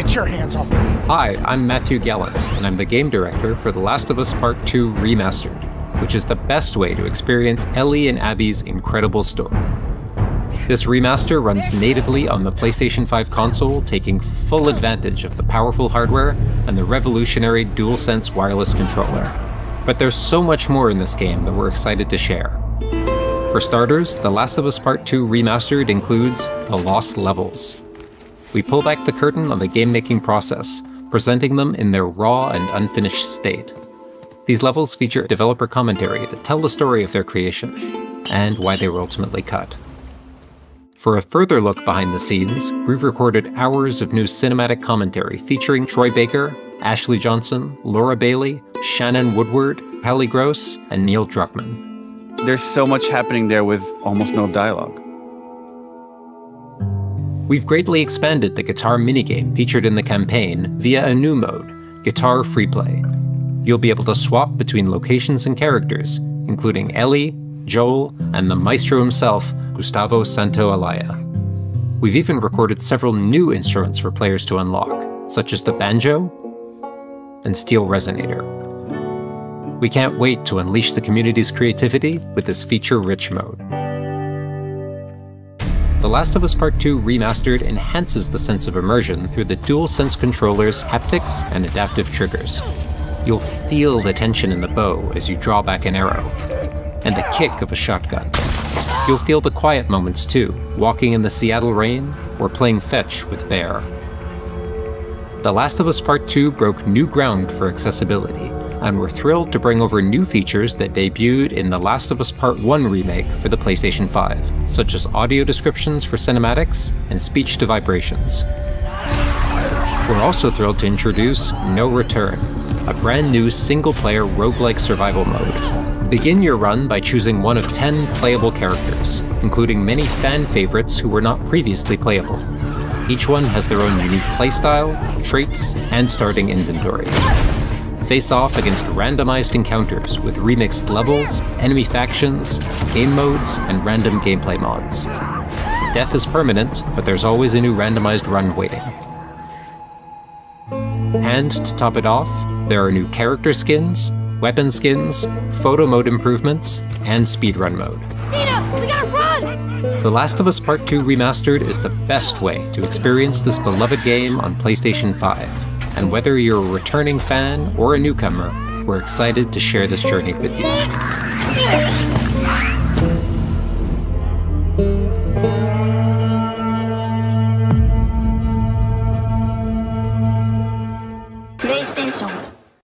Get your hands off me. Hi, I'm Matthew Gallant, and I'm the game director for The Last of Us Part 2 Remastered, which is the best way to experience Ellie and Abby's incredible story. This remaster runs natively on the PlayStation 5 console, taking full advantage of the powerful hardware and the revolutionary DualSense wireless controller. But there's so much more in this game that we're excited to share. For starters, The Last of Us Part 2 Remastered includes the Lost Levels. We pull back the curtain on the game making process, presenting them in their raw and unfinished state. These levels feature developer commentary that tell the story of their creation and why they were ultimately cut. For a further look behind the scenes, we've recorded hours of new cinematic commentary featuring Troy Baker, Ashley Johnson, Laura Bailey, Shannon Woodward, Halley Gross, and Neil Druckmann. There's so much happening there with almost no dialogue. We've greatly expanded the guitar minigame featured in the campaign via a new mode, Guitar Free Play. You'll be able to swap between locations and characters, including Ellie, Joel, and the maestro himself, Gustavo Santaolalla. We've even recorded several new instruments for players to unlock, such as the banjo and steel resonator. We can't wait to unleash the community's creativity with this feature-rich mode. The Last of Us Part 2 Remastered enhances the sense of immersion through the DualSense controller's haptics and adaptive triggers. You'll feel the tension in the bow as you draw back an arrow, and the kick of a shotgun. You'll feel the quiet moments too, walking in the Seattle rain or playing fetch with Bear. The Last of Us Part 2 broke new ground for accessibility, and we're thrilled to bring over new features that debuted in The Last of Us Part 1 remake for the PlayStation 5, such as audio descriptions for cinematics and speech to vibrations. We're also thrilled to introduce No Return, a brand new single player roguelike survival mode. Begin your run by choosing one of 10 playable characters, including many fan favorites who were not previously playable. Each one has their own unique playstyle, traits, and starting inventory. Face off against randomized encounters with remixed levels, enemy factions, game modes, and random gameplay mods. Death is permanent, but there's always a new randomized run waiting. And to top it off, there are new character skins, weapon skins, photo mode improvements, and speedrun mode. Nina! The Last of Us Part 2 Remastered is the best way to experience this beloved game on PlayStation 5. And whether you're a returning fan or a newcomer, we're excited to share this journey with you.